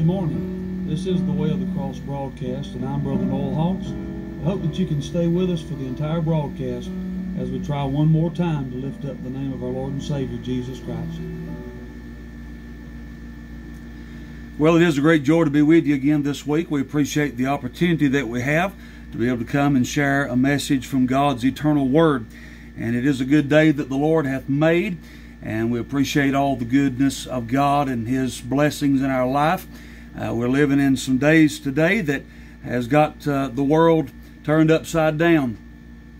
good morning. This is the Way of the Cross broadcast, and I'm Brother Noel Hawks. I hope that you can stay with us for the entire broadcast as we try one more time to lift up the name of our Lord and Savior, Jesus Christ. Well, it is a great joy to be with you again this week. We appreciate the opportunity that we have to be able to come and share a message from God's eternal Word. And it is a good day that the Lord hath made and we appreciate all the goodness of God and His blessings in our life. Uh, we're living in some days today that has got uh, the world turned upside down.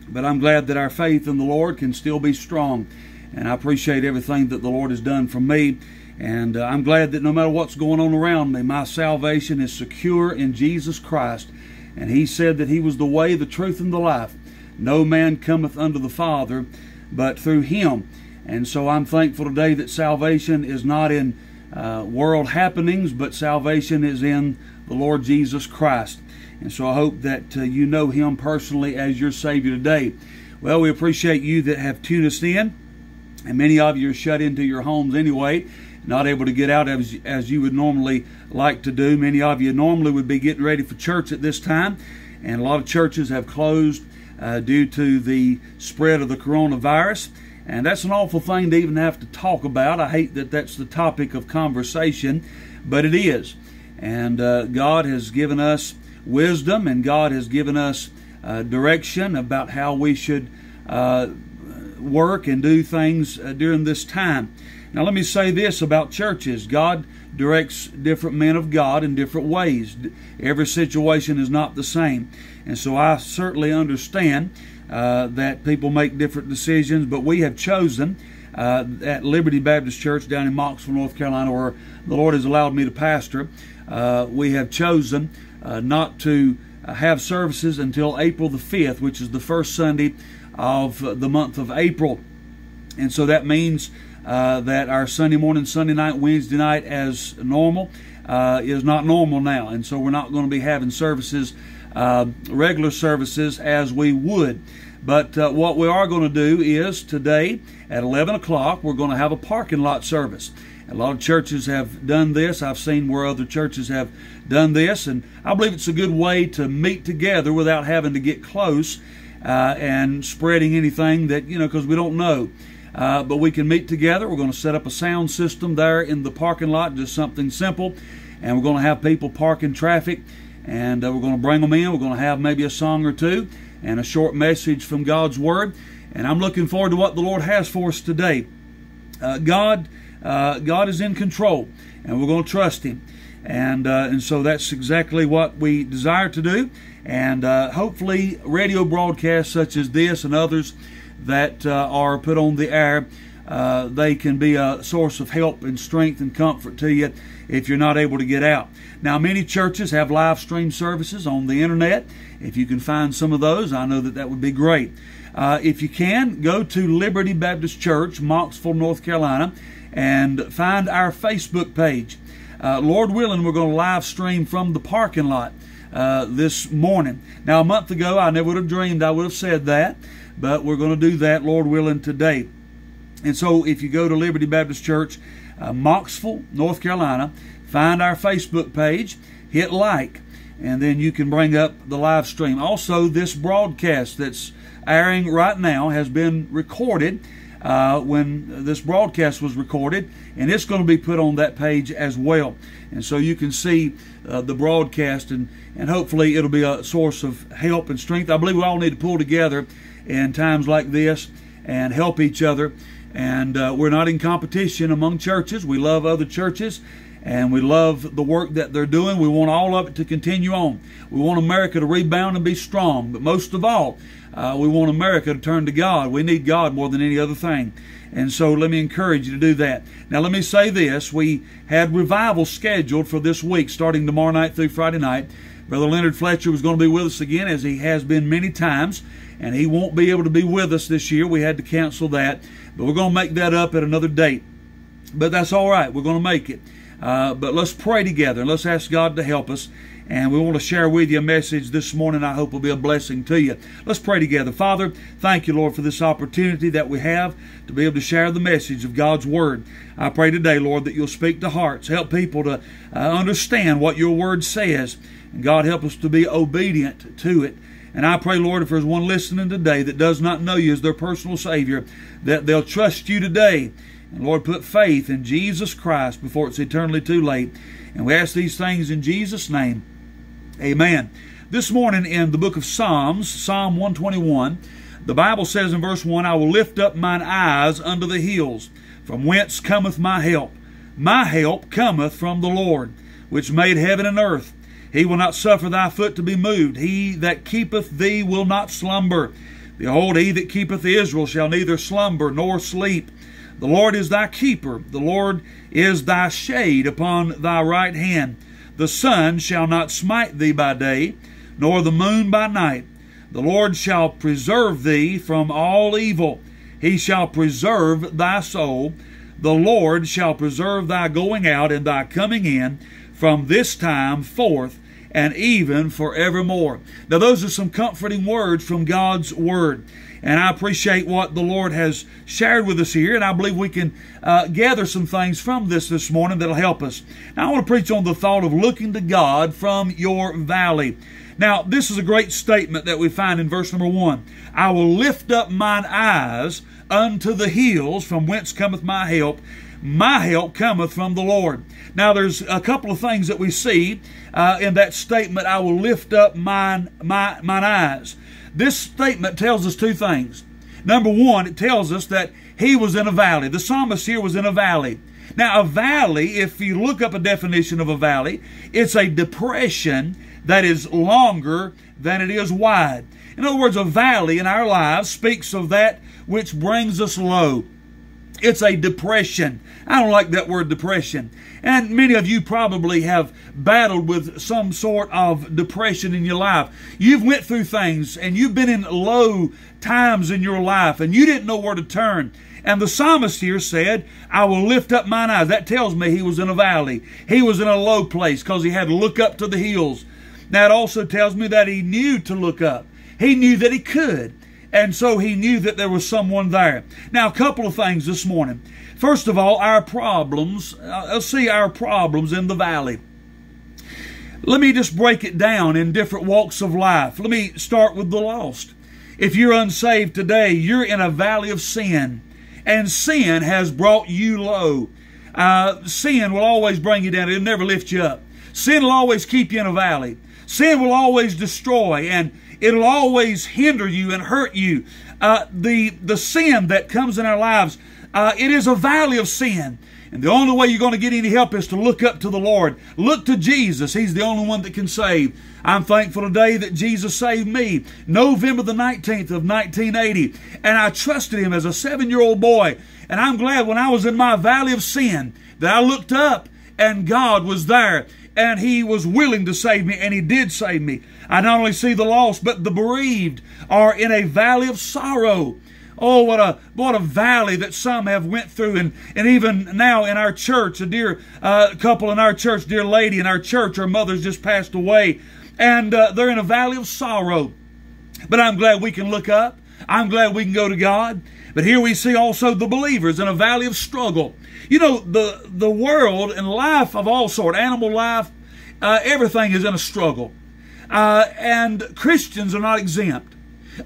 But I'm glad that our faith in the Lord can still be strong. And I appreciate everything that the Lord has done for me. And uh, I'm glad that no matter what's going on around me, my salvation is secure in Jesus Christ. And He said that He was the way, the truth, and the life. No man cometh unto the Father but through Him. And so I'm thankful today that salvation is not in uh, world happenings, but salvation is in the Lord Jesus Christ. And so I hope that uh, you know Him personally as your Savior today. Well, we appreciate you that have tuned us in. And many of you are shut into your homes anyway, not able to get out as, as you would normally like to do. Many of you normally would be getting ready for church at this time. And a lot of churches have closed uh, due to the spread of the coronavirus. And that's an awful thing to even have to talk about. I hate that that's the topic of conversation, but it is. And uh, God has given us wisdom and God has given us uh, direction about how we should uh, work and do things uh, during this time. Now, let me say this about churches God directs different men of God in different ways. Every situation is not the same. And so I certainly understand uh, that people make different decisions, but we have chosen uh, at Liberty Baptist Church down in Mocksville, North Carolina, where the Lord has allowed me to pastor, uh, we have chosen uh, not to uh, have services until April the 5th, which is the first Sunday of the month of April. And so that means that our Sunday morning, Sunday night, Wednesday night as normal is not normal now. And so we're not going to be having services uh, regular services as we would. But uh, what we are going to do is today at 11 o'clock, we're going to have a parking lot service. A lot of churches have done this. I've seen where other churches have done this, and I believe it's a good way to meet together without having to get close uh, and spreading anything that, you know, because we don't know. Uh, but we can meet together. We're going to set up a sound system there in the parking lot, just something simple. And we're going to have people parking traffic and uh, we're going to bring them in. We're going to have maybe a song or two and a short message from God's Word. And I'm looking forward to what the Lord has for us today. Uh, God, uh, God is in control, and we're going to trust Him. And uh, and so that's exactly what we desire to do. And uh, hopefully, radio broadcasts such as this and others that are put on the air uh, they can be a source of help and strength and comfort to you if you're not able to get out. Now, many churches have live stream services on the internet. If you can find some of those, I know that that would be great. Uh, if you can, go to Liberty Baptist Church, Mocksville, North Carolina, and find our Facebook page. Uh, Lord willing, we're going to live stream from the parking lot uh, this morning. Now, a month ago, I never would have dreamed I would have said that, but we're going to do that, Lord willing, today. And so if you go to Liberty Baptist Church, uh, Mocksville, North Carolina, find our Facebook page, hit like, and then you can bring up the live stream. Also, this broadcast that's airing right now has been recorded uh, when this broadcast was recorded, and it's going to be put on that page as well. And so you can see uh, the broadcast, and, and hopefully it'll be a source of help and strength. I believe we all need to pull together in times like this and help each other and uh, we're not in competition among churches. We love other churches and we love the work that they're doing. We want all of it to continue on. We want America to rebound and be strong. But most of all, uh, we want America to turn to God. We need God more than any other thing. And so let me encourage you to do that. Now, let me say this. We had revival scheduled for this week, starting tomorrow night through Friday night. Brother Leonard Fletcher was going to be with us again, as he has been many times, and he won't be able to be with us this year. We had to cancel that. But we're going to make that up at another date. But that's all right. We're going to make it. Uh, but let's pray together and let's ask God to help us And we want to share with you a message this morning I hope will be a blessing to you. Let's pray together. Father, thank you, Lord, for this opportunity that we have to be able to share the message of God's Word. I pray today, Lord, that you'll speak to hearts, help people to uh, understand what your Word says. And God, help us to be obedient to it. And I pray, Lord, if there's one listening today that does not know you as their personal Savior, that they'll trust you today. And Lord, put faith in Jesus Christ before it's eternally too late. And we ask these things in Jesus' name. Amen. This morning in the book of Psalms, Psalm 121, the Bible says in verse 1, I will lift up mine eyes unto the hills, from whence cometh my help. My help cometh from the Lord, which made heaven and earth. He will not suffer thy foot to be moved. He that keepeth thee will not slumber. Behold, he that keepeth Israel shall neither slumber nor sleep. The Lord is thy keeper. The Lord is thy shade upon thy right hand. The sun shall not smite thee by day, nor the moon by night. The Lord shall preserve thee from all evil. He shall preserve thy soul. The Lord shall preserve thy going out and thy coming in from this time forth and even forevermore. Now, those are some comforting words from God's Word. And I appreciate what the Lord has shared with us here, and I believe we can uh, gather some things from this this morning that'll help us. Now, I want to preach on the thought of looking to God from your valley. Now, this is a great statement that we find in verse number one. I will lift up mine eyes unto the hills, from whence cometh my help. My help cometh from the Lord. Now, there's a couple of things that we see uh, in that statement. I will lift up mine, my, mine eyes. This statement tells us two things. Number one, it tells us that he was in a valley. The psalmist here was in a valley. Now, a valley, if you look up a definition of a valley, it's a depression that is longer than it is wide. In other words, a valley in our lives speaks of that which brings us low. It's a depression. I don't like that word depression. And many of you probably have battled with some sort of depression in your life. You've went through things and you've been in low times in your life and you didn't know where to turn. And the psalmist here said, I will lift up mine eyes. That tells me he was in a valley. He was in a low place because he had to look up to the hills. That also tells me that he knew to look up. He knew that he could. And so he knew that there was someone there. Now, a couple of things this morning. First of all, our problems. Uh, let's see our problems in the valley. Let me just break it down in different walks of life. Let me start with the lost. If you're unsaved today, you're in a valley of sin, and sin has brought you low. Uh, sin will always bring you down, it'll never lift you up. Sin will always keep you in a valley. Sin will always destroy, and It'll always hinder you and hurt you. Uh, the, the sin that comes in our lives, uh, it is a valley of sin. And the only way you're going to get any help is to look up to the Lord. Look to Jesus. He's the only one that can save. I'm thankful today that Jesus saved me November the 19th of 1980. And I trusted Him as a seven year old boy. And I'm glad when I was in my valley of sin that I looked up and God was there and He was willing to save me and He did save me. I not only see the lost, but the bereaved are in a valley of sorrow. Oh, what a what a valley that some have went through, and and even now in our church, a dear uh, couple in our church, dear lady in our church, her mother's just passed away, and uh, they're in a valley of sorrow. But I'm glad we can look up. I'm glad we can go to God. But here we see also the believers in a valley of struggle. You know, the the world and life of all sort, animal life, uh, everything is in a struggle. Uh, and Christians are not exempt.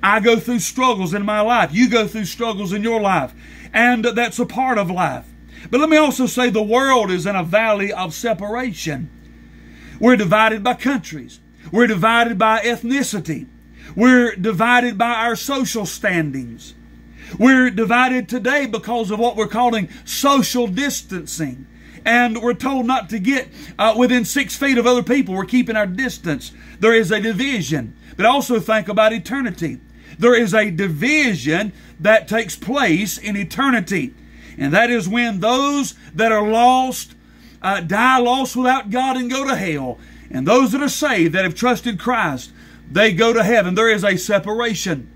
I go through struggles in my life. You go through struggles in your life. And that's a part of life. But let me also say the world is in a valley of separation. We're divided by countries. We're divided by ethnicity. We're divided by our social standings. We're divided today because of what we're calling social distancing and we're told not to get uh, within six feet of other people. We're keeping our distance. There is a division. But also think about eternity. There is a division that takes place in eternity. And that is when those that are lost uh, die lost without God and go to hell. And those that are saved, that have trusted Christ, they go to heaven. There is a separation.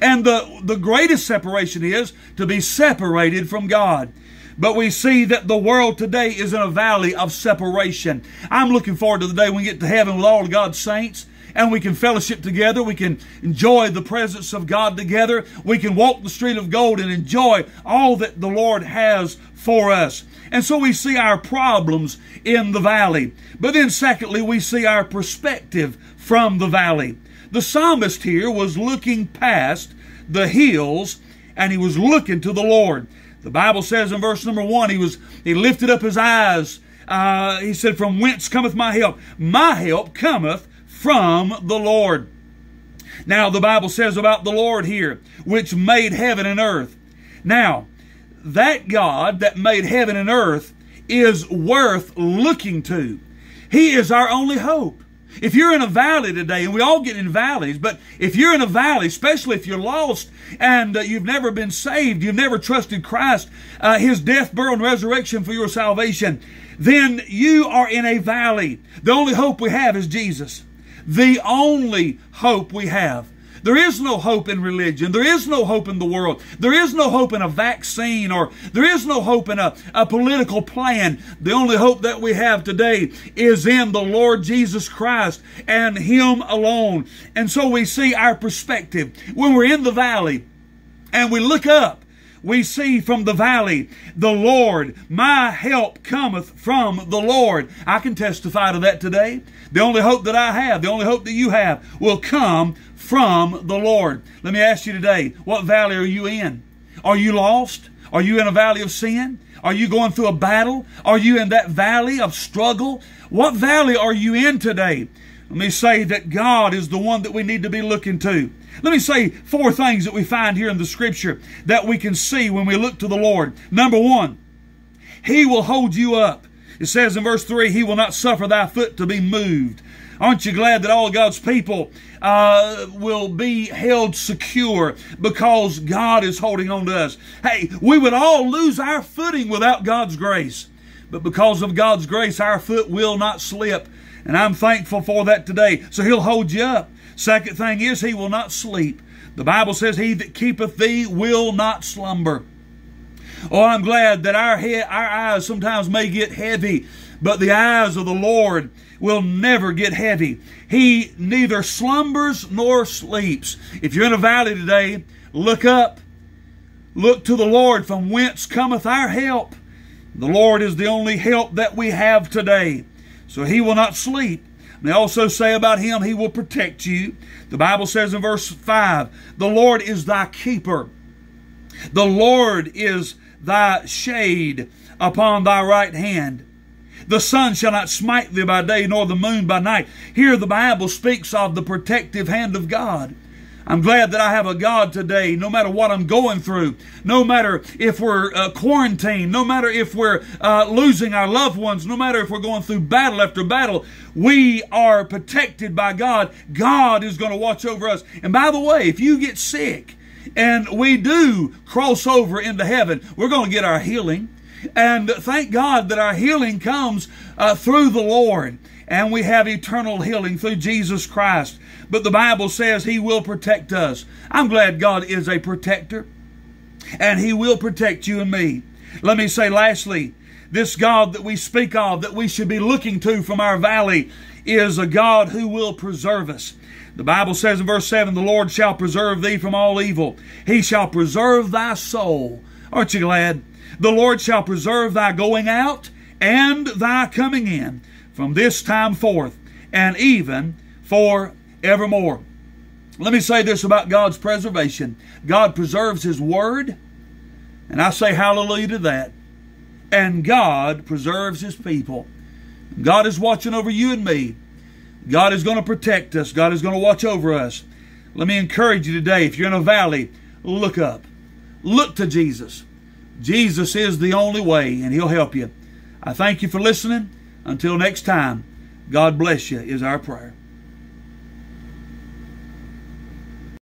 And the, the greatest separation is to be separated from God. But we see that the world today is in a valley of separation. I'm looking forward to the day when we get to heaven with all of God's saints and we can fellowship together. We can enjoy the presence of God together. We can walk the street of gold and enjoy all that the Lord has for us. And so we see our problems in the valley. But then secondly, we see our perspective from the valley. The psalmist here was looking past the hills and he was looking to the Lord. The Bible says in verse number one, he was he lifted up his eyes. Uh, he said, "From whence cometh my help? My help cometh from the Lord." Now the Bible says about the Lord here, which made heaven and earth. Now that God that made heaven and earth is worth looking to. He is our only hope. If you're in a valley today, and we all get in valleys, but if you're in a valley, especially if you're lost and uh, you've never been saved, you've never trusted Christ, uh, His death, burial, and resurrection for your salvation, then you are in a valley. The only hope we have is Jesus. The only hope we have. There is no hope in religion. There is no hope in the world. There is no hope in a vaccine or there is no hope in a, a political plan. The only hope that we have today is in the Lord Jesus Christ and Him alone. And so we see our perspective when we're in the valley and we look up we see from the valley, the Lord, my help cometh from the Lord. I can testify to that today. The only hope that I have, the only hope that you have, will come from the Lord. Let me ask you today, what valley are you in? Are you lost? Are you in a valley of sin? Are you going through a battle? Are you in that valley of struggle? What valley are you in today? Let me say that God is the one that we need to be looking to. Let me say four things that we find here in the scripture that we can see when we look to the Lord. Number one, He will hold you up. It says in verse 3, He will not suffer thy foot to be moved. Aren't you glad that all God's people uh, will be held secure because God is holding on to us? Hey, we would all lose our footing without God's grace. But because of God's grace, our foot will not slip. And I'm thankful for that today. So He'll hold you up. Second thing is, He will not sleep. The Bible says, He that keepeth thee will not slumber. Oh, I'm glad that our head, our eyes sometimes may get heavy, but the eyes of the Lord will never get heavy. He neither slumbers nor sleeps. If you're in a valley today, look up. Look to the Lord from whence cometh our help. The Lord is the only help that we have today. So he will not sleep. They also say about him, he will protect you. The Bible says in verse 5, the Lord is thy keeper. The Lord is thy shade upon thy right hand. The sun shall not smite thee by day, nor the moon by night. Here the Bible speaks of the protective hand of God. I'm glad that I have a God today, no matter what I'm going through, no matter if we're uh, quarantined, no matter if we're uh, losing our loved ones, no matter if we're going through battle after battle, we are protected by God. God is going to watch over us. And by the way, if you get sick and we do cross over into heaven, we're going to get our healing. And thank God that our healing comes uh, through the Lord and we have eternal healing through Jesus Christ. But the Bible says He will protect us. I'm glad God is a protector, and He will protect you and me. Let me say, lastly, this God that we speak of, that we should be looking to from our valley, is a God who will preserve us. The Bible says in verse 7 The Lord shall preserve thee from all evil, He shall preserve thy soul. Aren't you glad? The Lord shall preserve thy going out and thy coming in from this time forth and even forevermore. Let me say this about God's preservation God preserves His Word, and I say hallelujah to that. And God preserves His people. God is watching over you and me. God is going to protect us. God is going to watch over us. Let me encourage you today if you're in a valley, look up. Look to Jesus. Jesus is the only way, and He'll help you. I thank you for listening. Until next time, God bless you, is our prayer.